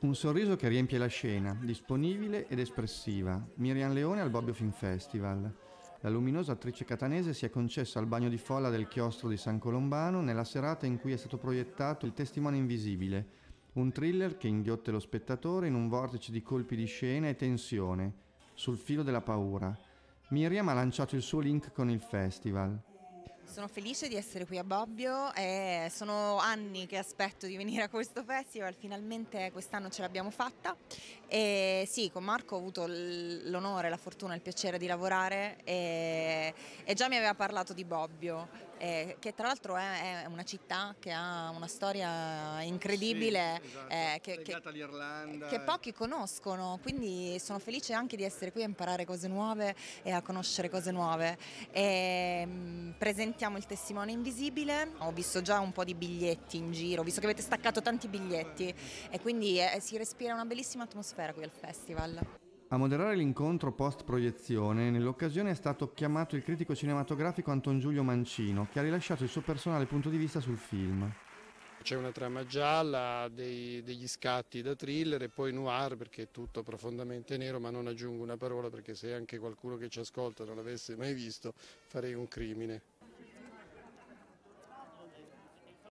Un sorriso che riempie la scena, disponibile ed espressiva. Miriam Leone al Bobbio Film Festival. La luminosa attrice catanese si è concessa al bagno di folla del chiostro di San Colombano nella serata in cui è stato proiettato Il testimone invisibile, un thriller che inghiotte lo spettatore in un vortice di colpi di scena e tensione, sul filo della paura. Miriam ha lanciato il suo link con il festival. Sono felice di essere qui a Bobbio e sono anni che aspetto di venire a questo festival, finalmente quest'anno ce l'abbiamo fatta. E sì, con Marco ho avuto l'onore, la fortuna, il piacere di lavorare e, e già mi aveva parlato di Bobbio eh, che tra l'altro è, è, una città che ha una storia incredibile, sì, esatto. eh, che, che, che, pochi conoscono, quindi sono felice anche di essere qui a imparare cose nuove e a conoscere cose nuove. E, mh, mm, presentiamo il testimone invisibile, ho visto già un po' di biglietti in giro, ho visto che avete staccato tanti biglietti e quindi eh, si respira una bellissima atmosfera qui al festival. A moderare l'incontro post-proiezione, nell'occasione è stato chiamato il critico cinematografico Anton Giulio Mancino, che ha rilasciato il suo personale punto di vista sul film. C'è una trama gialla, dei, degli scatti da thriller e poi noir perché è tutto profondamente nero, ma non aggiungo una parola perché se anche qualcuno che ci ascolta non l'avesse mai visto farei un crimine.